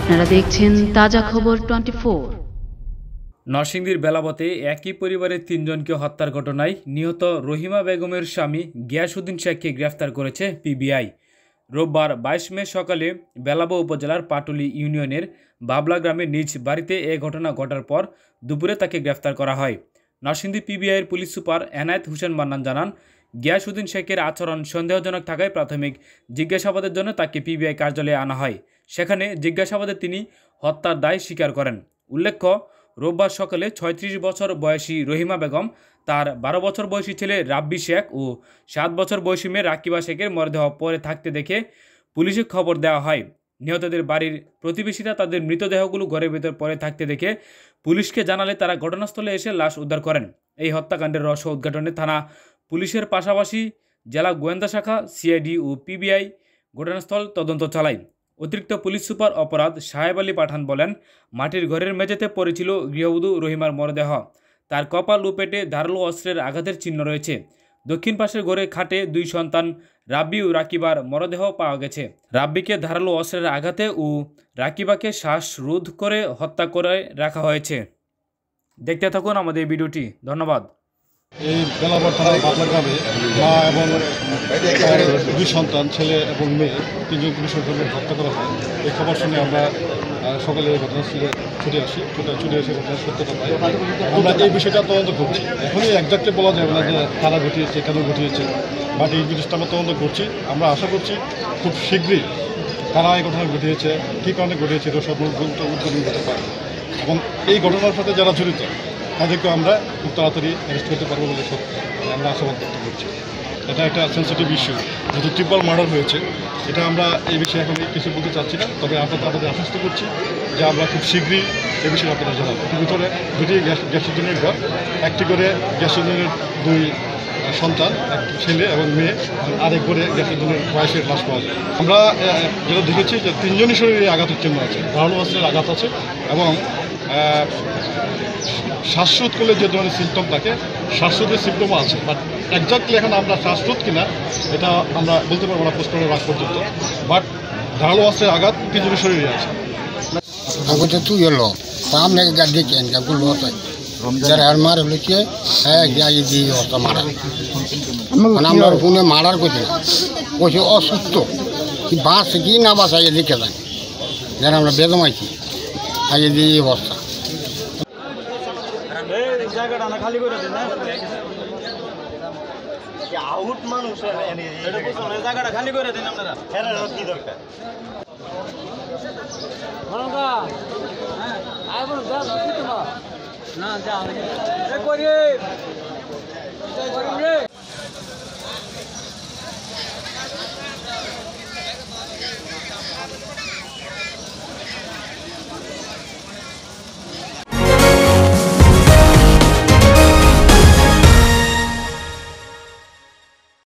আপনারা দেখছেন তাজা খবর টোয়েন্টি নরসিংদীর বেলাবতে একই পরিবারের তিনজনকে হত্যার ঘটনায় নিহত রহিমা বেগমের স্বামী গিয়াসুদ্দিন শেখকে গ্রেফতার করেছে পিবিআই। রোববার বাইশ মে সকালে বেলাবো উপজেলার পাটুলি ইউনিয়নের বাবলা গ্রামের নিজ বাড়িতে এ ঘটনা ঘটার পর দুপুরে তাকে গ্রেফতার করা হয়। নরসিংদী পিবিআইয়ের পুলিশ সুপার এনায়েত হোসেন মান্নান জানান গিয়াসুদ্দিন শেখের আচরণ সন্দেহজনক থাকায় প্রাথমিক জিজ্ঞাসাবাদের জন্য তাকে পিবিআই কার্যালয়ে আনা হয়। সেখানে জিজ্ঞাসাবাদে তিনি হত্যার দায় স্বীকার করেন। উল্লেখ্য, রোববার সকালে ছয়ত্রিশ বছর বয়সী রহিমা বেগম, তার বারো বছর বয়সী ছেলে রাব্বি শেখ ও সাত বছর বয়সী মেয়ে রাকিবা শেখের মরদেহ পরে থাকতে দেখে পুলিশে খবর দেওয়া হয়। নিহতদের বাড়ির প্রতিবেশীরা তাদের মৃতদেহগুলো ঘরের ভেতর পরে থাকতে দেখে পুলিশকে জানালে তারা ঘটনাস্থলে এসে লাশ উদ্ধার করেন। এই হত্যাকাণ্ডের রহস্য উদ্ঘাটনে থানা পুলিশের পাশাপাশি জেলা গোয়েন্দা শাখা, সিআইডি ও পিবিআই ঘটনাস্থল তদন্ত চালায়। অতিরিক্ত পুলিশ সুপার অপরাধ সাহেব আলী পাঠান বলেন, মাটির ঘরের মেঝেতে পড়েছিল গৃহবধূ রহিমার মরদেহ। তার কপাল ও পেটে ধারালো অস্ত্রের আঘাতের চিহ্ন রয়েছে। দক্ষিণ পাশের ঘরে খাটে দুই সন্তান, রাব্বি ও রাকিবার মরদেহ পাওয়া গেছে। রাব্বিকে ধারালো অস্ত্রের আঘাতে ও রাকিবাকে শ্বাসরোধ করে হত্যা করে রাখা হয়েছে। দেখতে থাকুন আমাদের ভিডিওটি। ধন্যবাদ। এই বেলাবর থানার বাবলা গ্রামে মা এবং তার দুই সন্তান, ছেলে এবং মেয়ে, তিনজন কর্মী হত্যা করা হয়। এই খবর শুনে আমরা সকালে এই ঘটনাস্থলে ছুটে আসি, ছুটে ছুটে এসে ঘটনার সত্যতা পাই। আমরা এই বিষয়টা তদন্ত করছি। এখনই একজাক্টলি বলা যাবে না যে তারা ঘটিয়েছে, কেন ঘটিয়েছে বাট এই জিনিসটা আমরা তদন্ত করছি। আমরা আশা করছি খুব শীঘ্রই কারা এই ঘটনা ঘটিয়েছে, কী কারণে ঘটিয়েছে, এটা সব উদ্বোধন করতে পারে। এবং এই ঘটনার সাথে যারা জড়িত তাদেরকে আমরা খুব তাড়াতাড়ি অ্যারেস্ট করতে পারব বলে সব আমরা আশাবাদ ব্যক্ত করছি। এটা একটা সেন্সিটিভ ইস্যু যেহেতু ট্রিপল মার্ডার হয়েছে, এটা আমরা এই বিষয়ে এখন কিছু বলতে চাচ্ছি না, তবে আমরা তাদের আশ্বস্ত করছি যে আমরা খুব শীঘ্রই এ বিষয়ে আপনারা জানাব। ভিতরে দুটি গ্যাস গ্যাস সিলিন্ডারের ঘর, একটি করে গ্যাস সিলিন্ডারের দুই সন্তান, এক ছেলে এবং মেয়ে আরেক করে গ্যাস সিলিন্ডারের বয়সের লাশ পাওয়া যায়। আমরা যেটা দেখেছি যে তিনজনই শরীরে আঘাতের চিহ্ন আছে ধারালো অস্ত্রের আঘাত আছে এবং শ্বাসরোধ করলে যে ধরনের সিমটম থাকে, শ্বাসরোধের সিমটমও আছে বাট একজাক্টলি এখন আমরা শ্বাসরোধ কিনা, এটা আমরা বলতে পারব না পোস্ট রাখ পর্যন্ত বাট ধারালো অস্ত্রের আঘাত তিনজনের শরীরে আছে। lo ke ha ga yi di yo ta mara. মানে আমরা মারার অসুস্থ বাস কি না দেখে যান। যারা আমরা বেদম আইছি আইয়ে দিয়ে এই অবস্থা আউট মানুষ জায়গাটা। খালি করে দিন আপনারা। ফেরার কি দরকার? না যা